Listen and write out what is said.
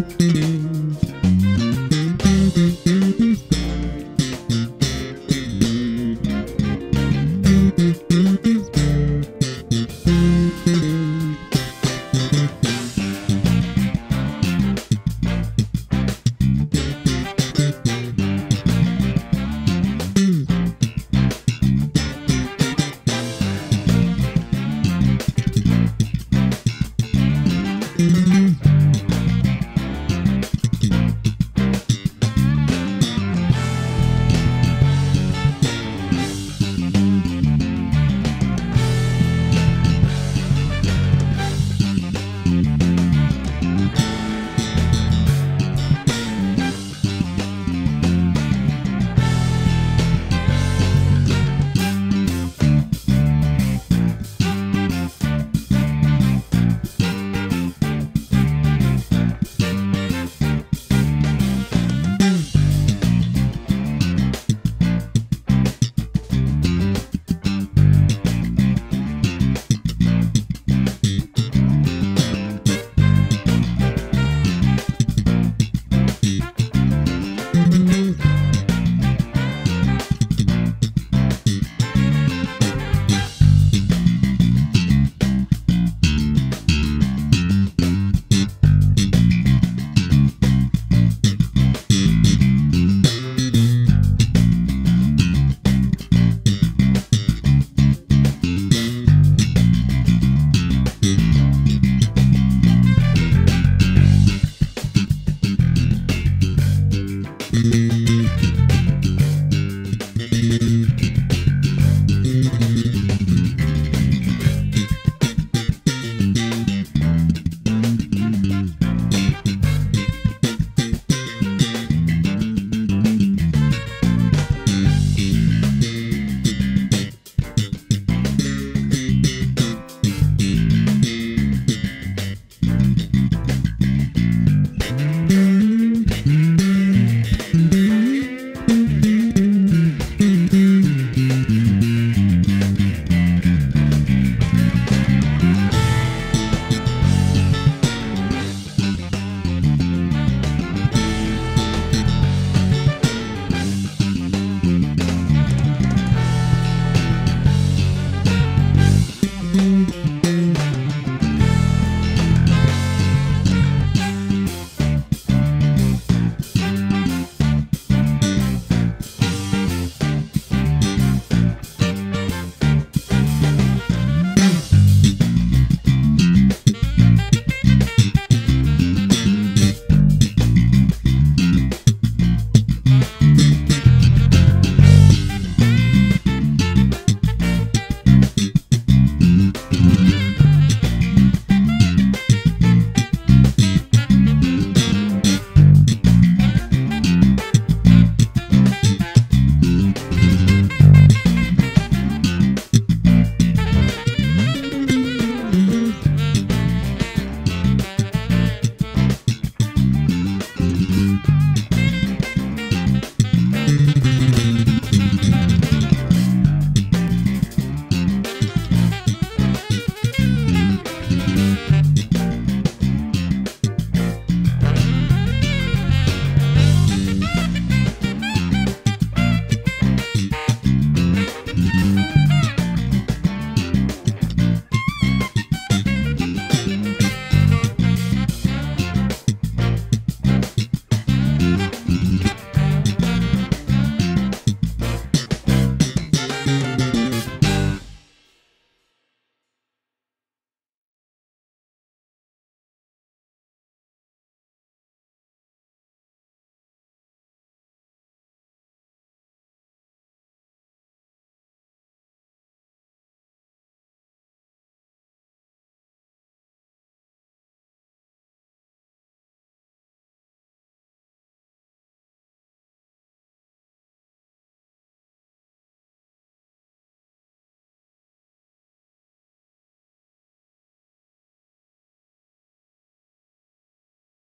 Mm-hmm.